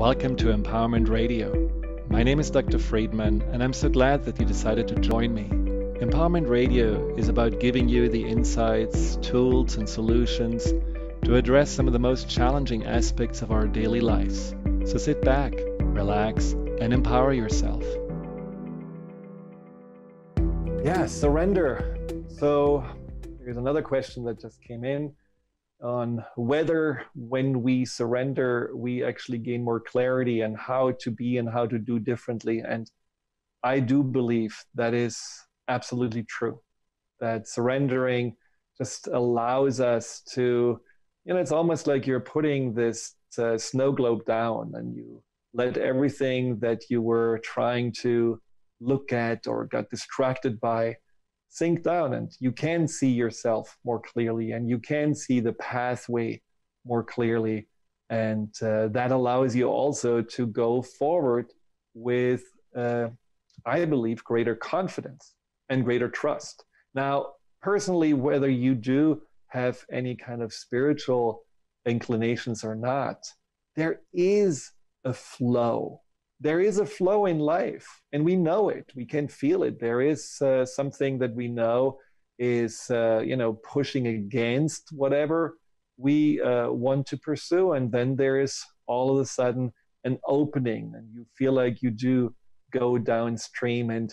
Welcome to Empowerment Radio. My name is Dr. Friedemann, and I'm so glad that you decided to join me. Empowerment Radio is about giving you the insights, tools, and solutions to address some of the most challenging aspects of our daily lives. So sit back, relax, and empower yourself. Yeah, surrender. So here's another question that just came in on whether when we surrender, we actually gain more clarity and how to be and how to do differently. And I do believe that is absolutely true, that surrendering just allows us to, you know, it's almost like you're putting this uh, snow globe down and you let everything that you were trying to look at or got distracted by sink down and you can see yourself more clearly and you can see the pathway more clearly. And uh, that allows you also to go forward with uh, i believe greater confidence and greater trust. Now personally whether you do have any kind of spiritual inclinations or not there is a flow there is a flow in life and we know it. We can feel it. There is uh, something that we know is uh, you know pushing against whatever we uh, want to pursue and then there is all of a sudden an opening and you feel like you do go downstream. And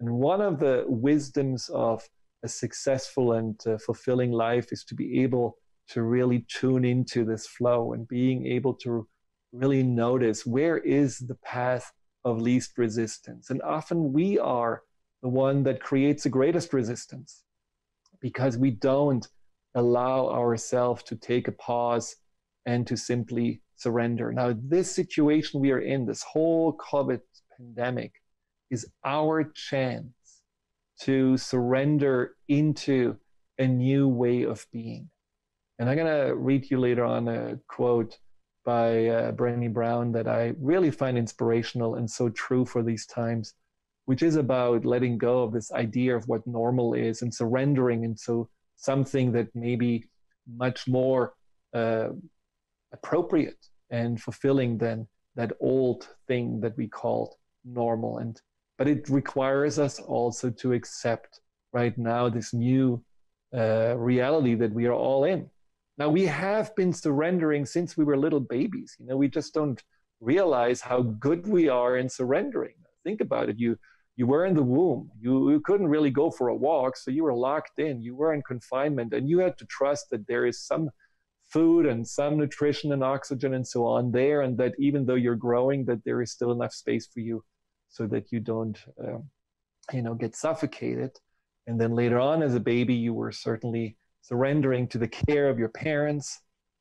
and one of the wisdoms of a successful and uh, fulfilling life is to be able to really tune into this flow and being able to really notice where is the path of least resistance. And often we are the one that creates the greatest resistance because we don't allow ourselves to take a pause and to simply surrender. Now, this situation we are in, this whole COVID pandemic, is our chance to surrender into a new way of being. And I'm going to read you later on a quote by uh, Brené Brown that I really find inspirational and so true for these times, which is about letting go of this idea of what normal is and surrendering into something that may be much more uh, appropriate and fulfilling than that old thing that we called normal. And but it requires us also to accept right now this new uh, reality that we are all in now we have been surrendering since we were little babies. You know, we just don't realize how good we are in surrendering. Think about it. You you were in the womb. You, you couldn't really go for a walk, so you were locked in. You were in confinement, and you had to trust that there is some food and some nutrition and oxygen and so on there, and that even though you're growing, that there is still enough space for you, so that you don't, um, you know, get suffocated. And then later on, as a baby, you were certainly surrendering to the care of your parents.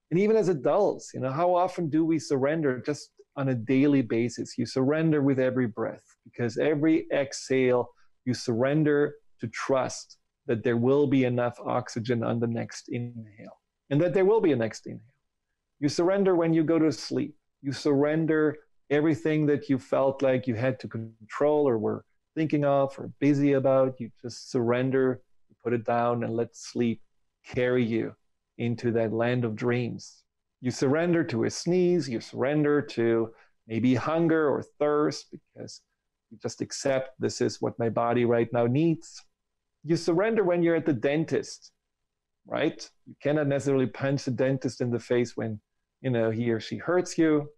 And even as adults, you know, how often do we surrender just on a daily basis? You surrender with every breath because every exhale, you surrender to trust that there will be enough oxygen on the next inhale and that there will be a next inhale. You surrender when you go to sleep. You surrender everything that you felt like you had to control or were thinking of or busy about. You just surrender, you put it down, and let sleep carry you into that land of dreams. You surrender to a sneeze, you surrender to maybe hunger or thirst because you just accept this is what my body right now needs. You surrender when you're at the dentist, right? You cannot necessarily punch the dentist in the face when, you know, he or she hurts you.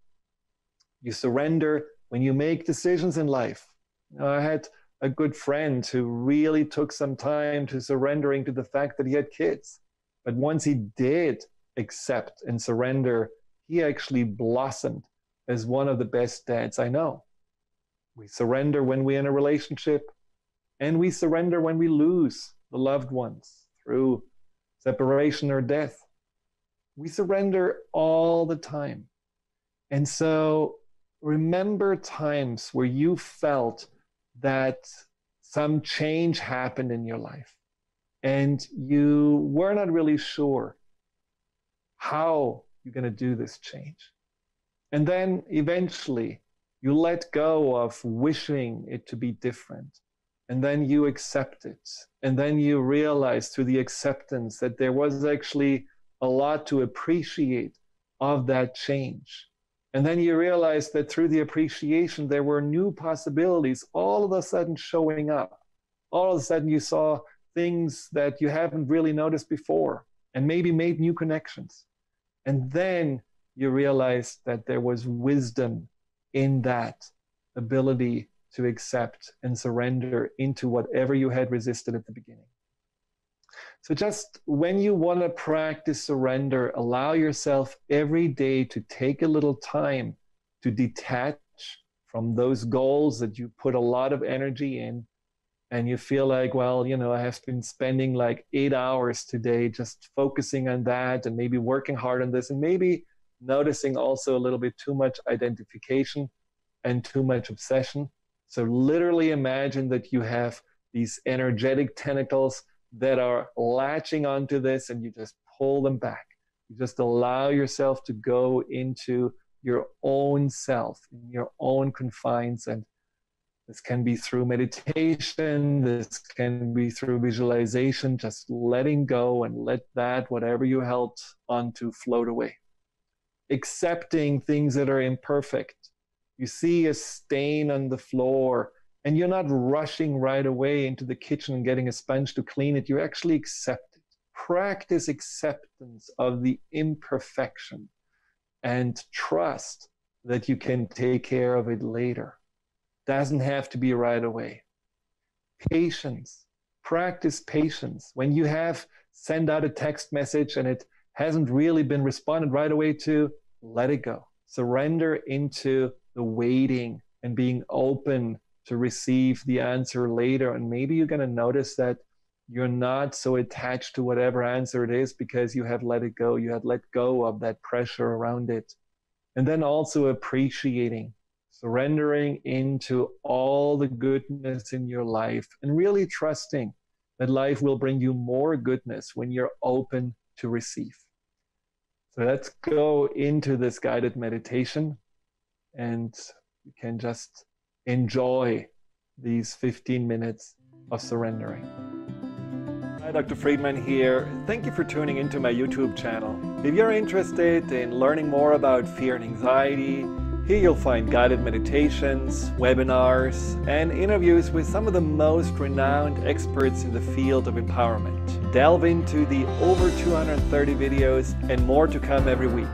You surrender when you make decisions in life. You know, I had a good friend who really took some time to surrendering to the fact that he had kids. But once he did accept and surrender, he actually blossomed as one of the best dads I know. We surrender when we're in a relationship, and we surrender when we lose the loved ones through separation or death. We surrender all the time. And so remember times where you felt that some change happened in your life and you were not really sure how you're going to do this change. And then eventually you let go of wishing it to be different. And then you accept it. And then you realize through the acceptance that there was actually a lot to appreciate of that change. And then you realize that through the appreciation, there were new possibilities all of a sudden showing up. All of a sudden, you saw things that you haven't really noticed before and maybe made new connections. And then you realize that there was wisdom in that ability to accept and surrender into whatever you had resisted at the beginning. So, just when you want to practice surrender, allow yourself every day to take a little time to detach from those goals that you put a lot of energy in. And you feel like, well, you know, I have been spending like eight hours today just focusing on that and maybe working hard on this and maybe noticing also a little bit too much identification and too much obsession. So, literally imagine that you have these energetic tentacles that are latching onto this and you just pull them back. You just allow yourself to go into your own self, in your own confines. And this can be through meditation, this can be through visualization, just letting go and let that, whatever you held onto, float away. Accepting things that are imperfect. You see a stain on the floor and you're not rushing right away into the kitchen and getting a sponge to clean it. You actually accept it. Practice acceptance of the imperfection and trust that you can take care of it later. Doesn't have to be right away. Patience. Practice patience. When you have sent out a text message and it hasn't really been responded right away to, let it go. Surrender into the waiting and being open to receive the answer later. And maybe you're going to notice that you're not so attached to whatever answer it is because you have let it go. You have let go of that pressure around it. And then also appreciating, surrendering into all the goodness in your life and really trusting that life will bring you more goodness when you're open to receive. So let's go into this guided meditation and you can just enjoy these 15 minutes of surrendering. Hi, Dr. Friedemann here. Thank you for tuning into my YouTube channel. If you're interested in learning more about fear and anxiety, here you'll find guided meditations, webinars, and interviews with some of the most renowned experts in the field of empowerment. Delve into the over 230 videos and more to come every week.